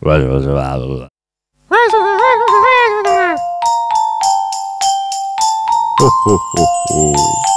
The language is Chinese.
为什么是白鹭？为什么？为什么？为什么？呼呼呼呼。